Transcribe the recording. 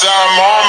I'm on.